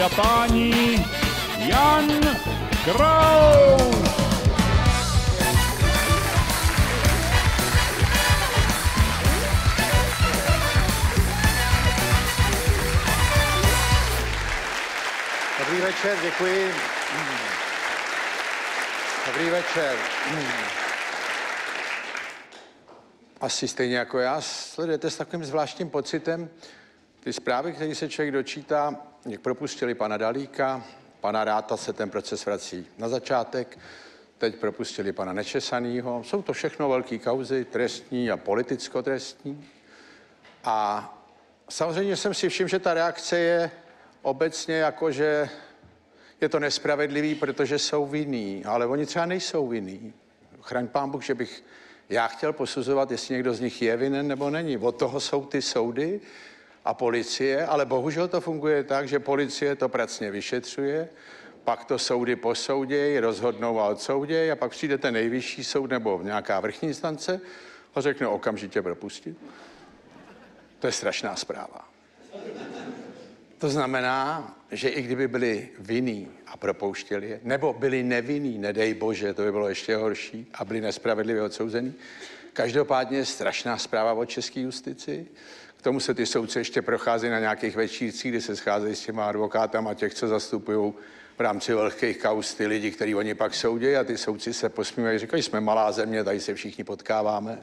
A páni, Jan Kraus! Dobrý večer, děkuji. Dobrý večer. Asi stejně jako já sledujete s takovým zvláštním pocitem ty zprávy, které se člověk dočítá, jak propustili pana Dalíka, pana Ráta se ten proces vrací na začátek, teď propustili pana Nečesanýho. Jsou to všechno velké kauzy, trestní a politicko-trestní. A samozřejmě jsem si všiml, že ta reakce je obecně jako, že je to nespravedlivý, protože jsou vinní, ale oni třeba nejsou vinní. Chraň pán Bůh, že bych já chtěl posuzovat, jestli někdo z nich je vinen nebo není. Od toho jsou ty soudy a policie, ale bohužel to funguje tak, že policie to pracně vyšetřuje, pak to soudy posoudějí, rozhodnou a odsoudějí a pak přijde ten nejvyšší soud nebo nějaká vrchní instance a řekne okamžitě propustit. To je strašná zpráva. To znamená, že i kdyby byli vinní a propouštěli je, nebo byli nevinní, nedej bože, to by bylo ještě horší, a byli nespravedlivě odsouzení, každopádně strašná zpráva o české justici. K tomu se ty soudce ještě procházejí na nějakých večírcích, kdy se scházejí s těma advokátama těch, co zastupují v rámci velkých kaus ty lidi, který oni pak soudí a ty soudci se posmívají, říkají, jsme malá země, tady se všichni potkáváme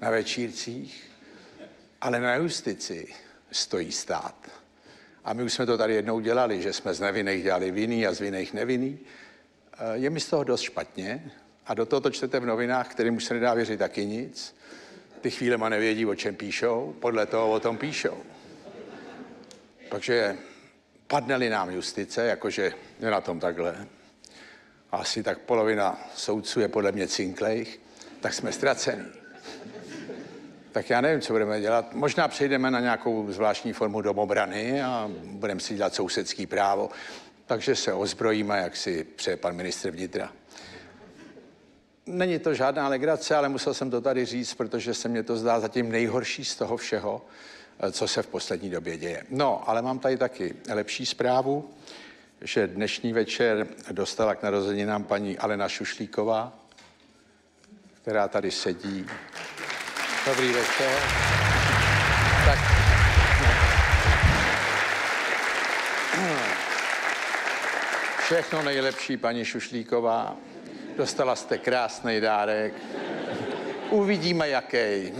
na večírcích, ale na justici stojí stát. A my už jsme to tady jednou dělali, že jsme z nevinných dělali vinný a z vinných nevinný. Eh, je mi z toho dost špatně a do toho to čtete v novinách, kterým už se nedá věřit taky nic. Ty chvílema nevědí, o čem píšou, podle toho o tom píšou. Takže padne nám justice, jakože je na tom takhle, asi tak polovina soudců je podle mě cinklejch, tak jsme ztracení tak já nevím, co budeme dělat. Možná přejdeme na nějakou zvláštní formu domobrany a budeme si dělat sousedský právo. Takže se ozbrojíme, jak si přeje pan ministr vnitra. Není to žádná legrace, ale musel jsem to tady říct, protože se mně to zdá zatím nejhorší z toho všeho, co se v poslední době děje. No, ale mám tady taky lepší zprávu, že dnešní večer dostala k narozeninám paní Alena Šušlíková, která tady sedí. Dobrý večer. Tak. Všechno nejlepší, paní Šušlíková. Dostala jste krásný dárek. Uvidíme, jaký.